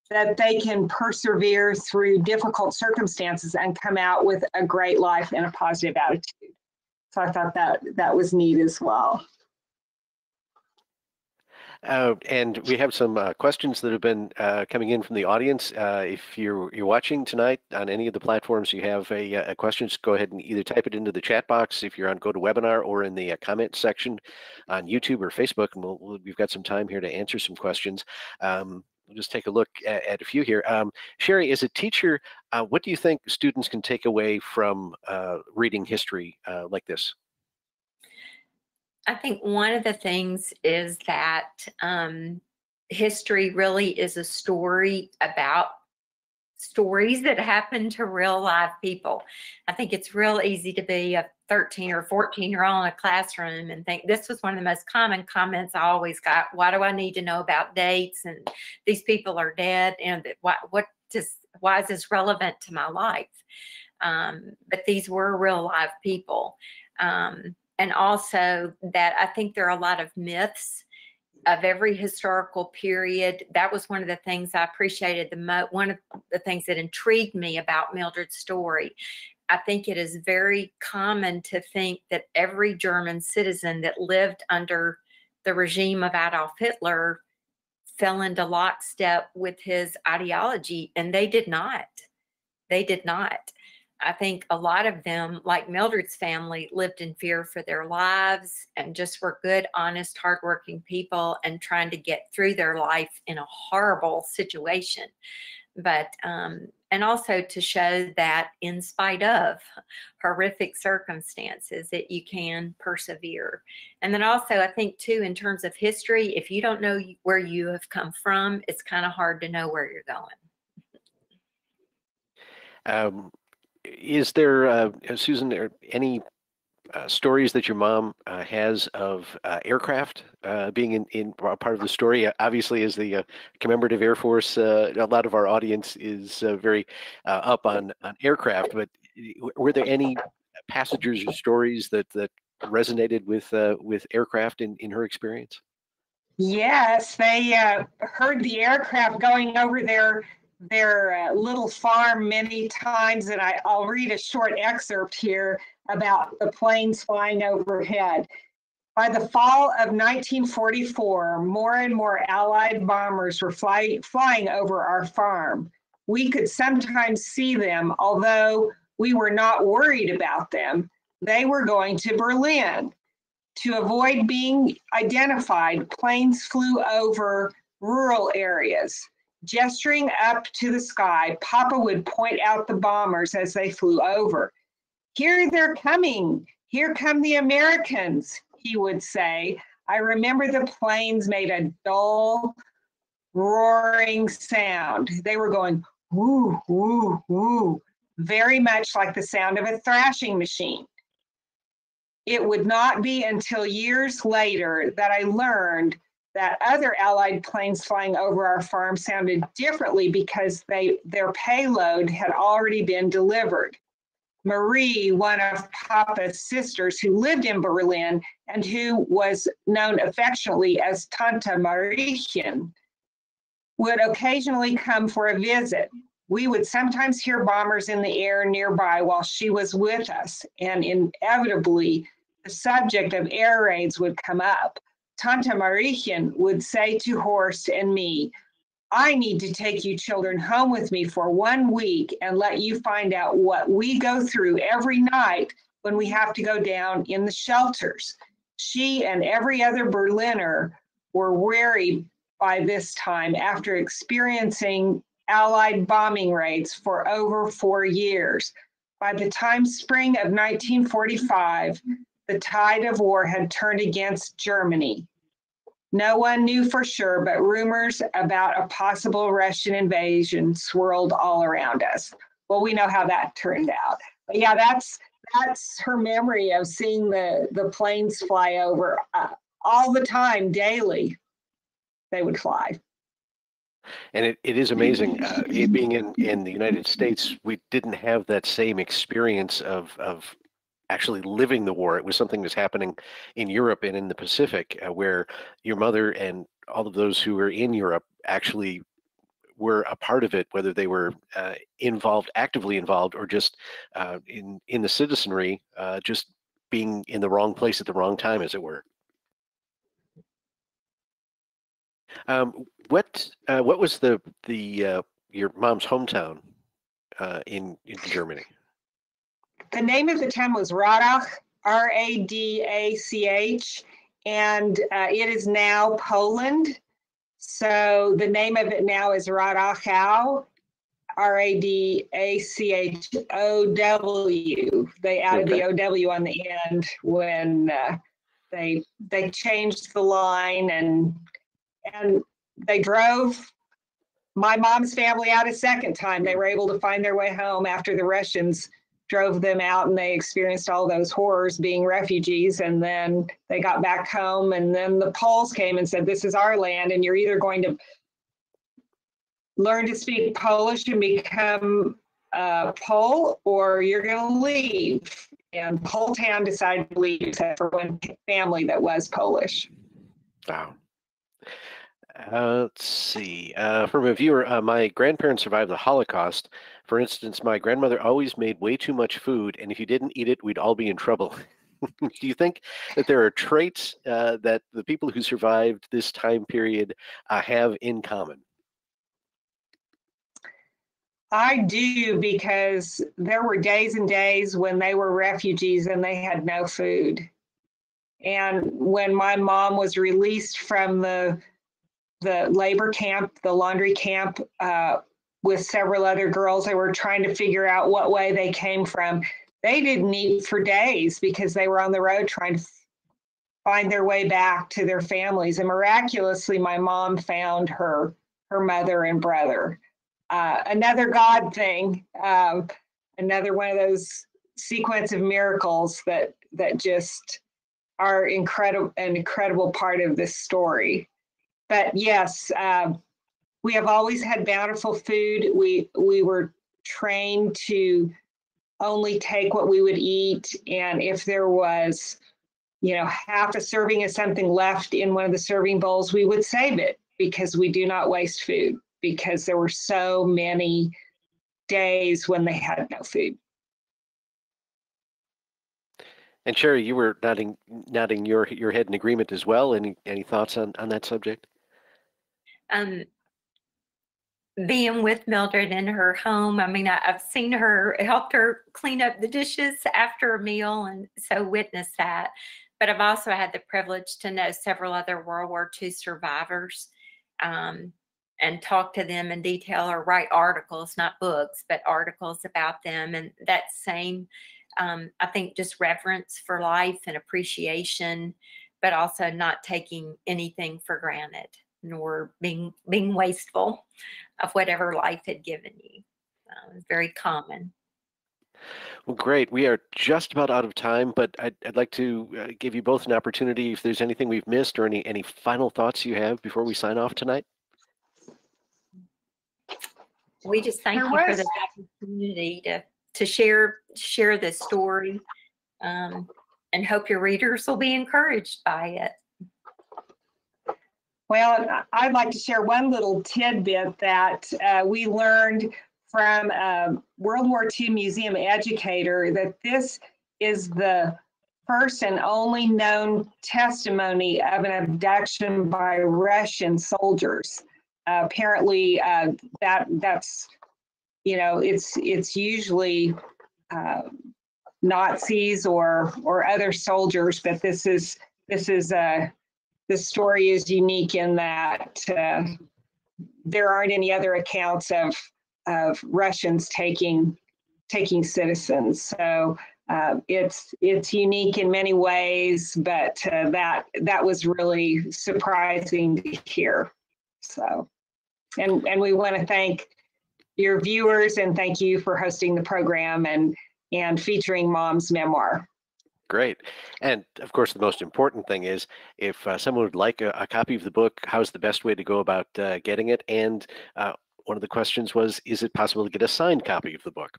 Speaker 2: that they can persevere through difficult circumstances and come out with a great life and a positive attitude. So I thought that that was neat as well.
Speaker 1: Uh, and we have some uh, questions that have been uh, coming in from the audience. Uh, if you're you're watching tonight on any of the platforms, you have a, uh, a question, just go ahead and either type it into the chat box if you're on GoToWebinar or in the comment section on YouTube or Facebook, and we'll, we'll, we've got some time here to answer some questions. Um, we'll just take a look at, at a few here. Um, Sherye, as a teacher, what do you think students can take away from reading history like this?
Speaker 3: I think one of the things is that um, history really is a story about stories that happen to real live people. I think it's real easy to be a 13 or 14 year old in a classroom and think this was one of the most common comments I always got. Why do I need to know about dates and these people are dead and what what does why is this relevant to my life? Um, but these were real live people. Um, and also that I think there are a lot of myths of every historical period. That was one of the things I appreciated the most. One of the things that intrigued me about Mildred's story. I think it is very common to think that every German citizen that lived under the regime of Adolf Hitler fell into lockstep with his ideology, and they did not. They did not. I think a lot of them, like Mildred's family, lived in fear for their lives and just were good, honest, hardworking people and trying to get through their life in a horrible situation. But, um, and also to show that in spite of horrific circumstances that you can persevere and then also i think too in terms of history if you don't know where you have come from it's kind of hard to know where you're going
Speaker 1: um, is there uh, susan there any uh, stories that your mom uh, has of uh, aircraft uh, being in, in part of the story. Uh, obviously, as the commemorative Air Force, a lot of our audience is very up on, on aircraft. But were there any passengers or stories that that resonated with with aircraft in, in her experience?
Speaker 2: Yes, they heard the aircraft going over their their uh, little farm many times, and I, I'll read a short excerpt here about the planes flying overhead. By the fall of 1944, more and more Allied bombers were fly, flying over our farm. We could sometimes see them, although we were not worried about them. They were going to Berlin. To avoid being identified, planes flew over rural areas. Gesturing up to the sky, Papa would point out the bombers as they flew over. Here they're coming. Here come the Americans, he would say. I remember the planes made a dull, roaring sound. They were going woo, woo, woo, very much like the sound of a thrashing machine. It would not be until years later that I learned that other Allied planes flying over our farm sounded differently because they their payload had already been delivered. Marie, one of Papa's sisters who lived in Berlin and who was known affectionately as Tante Mariechen, would occasionally come for a visit. We would sometimes hear bombers in the air nearby while she was with us, and inevitably, the subject of air raids would come up. Tante Mariechen would say to Horst and me, I need to take you children home with me for one week and let you find out what we go through every night when we have to go down in the shelters. She and every other Berliner were weary by this time after experiencing Allied bombing raids for over four years. By the time spring of 1945, the tide of war had turned against Germany. No one knew for sure, but rumors about a possible Russian invasion swirled all around us. Well, we know how that turned out. But yeah, that's that's her memory of seeing the the planes fly over uh, all the time, daily. They would fly.
Speaker 1: And it, it is amazing. Uh, being in, in the United States, we didn't have that same experience of, of actually living the war. It was something that's happening in Europe and in the Pacific, uh, where your mother and all of those who were in Europe actually were a part of it, whether they were uh, involved, actively involved, or just uh, in in the citizenry, uh, just being in the wrong place at the wrong time, as it were. Um, what uh, what was the the uh, your mom's hometown in in Germany?
Speaker 2: The name of the town was Radach, R A D A C H, and uh, it is now Poland. So the name of it now is Radachow, R A D A C H O W. They added okay. the O W on the end when uh, they they changed the line and and they drove my mom's family out a second time. They were able to find their way home after the Russians drove them out and they experienced all those horrors being refugees and then they got back home and then the poles came and said this is our land and you're either going to learn to speak polish and become a pole or you're going to leave and the whole town decided to leave except for one family that was polish
Speaker 1: wow uh, let's see. Uh, from a viewer, uh, my grandparents survived the Holocaust. For instance, my grandmother always made way too much food, and if you didn't eat it, we'd all be in trouble. Do you think that there are traits uh, that the people who survived this time period uh, have in common?
Speaker 2: I do because there were days and days when they were refugees and they had no food. And when my mom was released from the the labor camp, the laundry camp, uh, with several other girls. They were trying to figure out what way they came from. They didn't eat for days because they were on the road trying to find their way back to their families. And miraculously, my mom found her her mother and brother. Uh, another God thing, um, another one of those sequence of miracles that that just are incredible an incredible part of this story. But yes, um, we have always had bountiful food. We we were trained to only take what we would eat, and if there was, you know, half a serving of something left in one of the serving bowls, we would save it because we do not waste food because there were so many days when they had no food.
Speaker 1: And Sherye, you were nodding nodding your your head in agreement as well. Any any thoughts on on that subject?
Speaker 3: Um, being with Mildred in her home, I mean, I, I've seen her helped her clean up the dishes after a meal, and so witnessed that. But I've also had the privilege to know several other World War II survivors um, and talk to them in detail or write articles, not books, but articles about them. And that same um, I think just reverence for life and appreciation, but also not taking anything for granted nor being being wasteful of whatever life had given you. Uh, very common.
Speaker 1: Well, great. We are just about out of time, but I'd, I'd like to uh, give you both an opportunity if there's anything we've missed or any, any final thoughts you have before we sign off tonight.
Speaker 3: We just thank
Speaker 2: There
Speaker 3: you for the opportunity to to share share this story um, and hope your readers will be encouraged by it.
Speaker 2: Well, I'd like to share one little tidbit that uh, we learned from a World War II museum educator that this is the first and only known testimony of an abduction by Russian soldiers. Uh, apparently, uh, that that's you know it's it's usually uh, Nazis or or other soldiers, but this is this is a this story is unique in that uh, there aren't any other accounts of of Russians taking taking citizens. So uh, it's it's unique in many ways, but uh, that that was really surprising to hear. So, and and we want to thank your viewers and thank you for hosting the program and and featuring Mom's memoir.
Speaker 1: Great. And of course, the most important thing is if uh, someone would like a, a, copy of the book, how's the best way to go about uh, getting it? And uh, one of the questions was, is it possible to get a signed copy of the book?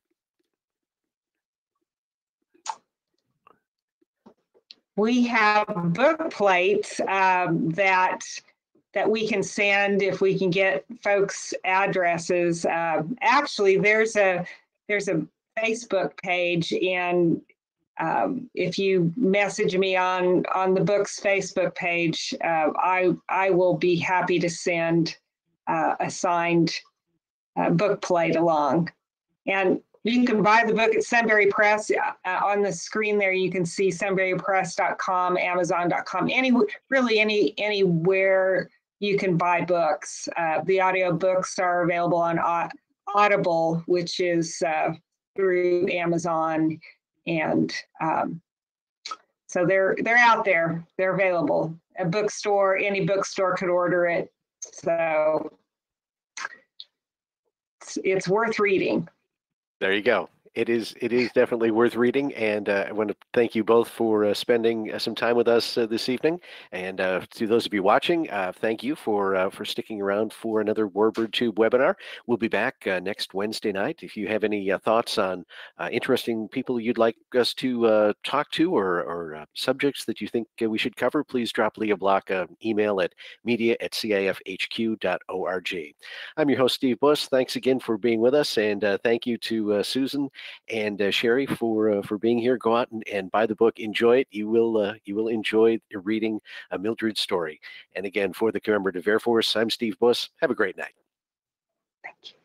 Speaker 2: We have book plates um, that that we can send if we can get folks addresses. Uh, actually, there's a there's a Facebook page, and um, if you message me on on the book's Facebook page, uh, I I will be happy to send uh, a signed uh, book plate along. And you can buy the book at Sunbury Press. Uh, on the screen there, you can see sunburypress.com, amazon.com, any really any anywhere you can buy books. Uh, the audio books are available on Audible, which is uh, through Amazon, and um, so they're they're out there. They're available. A bookstore, any bookstore could order it. So it's, it's worth reading.
Speaker 1: There you go it is it is definitely worth reading and uh, i want to thank you both for uh, spending uh, some time with us uh, this evening. And uh, to those of you watching thank you for for sticking around for another warbird tube webinar. We'll be back next wednesday night. If you have any thoughts on interesting people you'd like us to talk to or, or subjects that you think we should cover please drop leah block an email at media at cafhq.org i'm your host steve buss. Thanks again for being with us and thank you to susan and uh, Sherye for uh, for being here. Go out and, and buy the book. Enjoy it. You will uh, you will enjoy reading a Mildred story. And again, for the Commemorative Air Force, I'm Steve Buss. Have a great night.
Speaker 2: Thank you.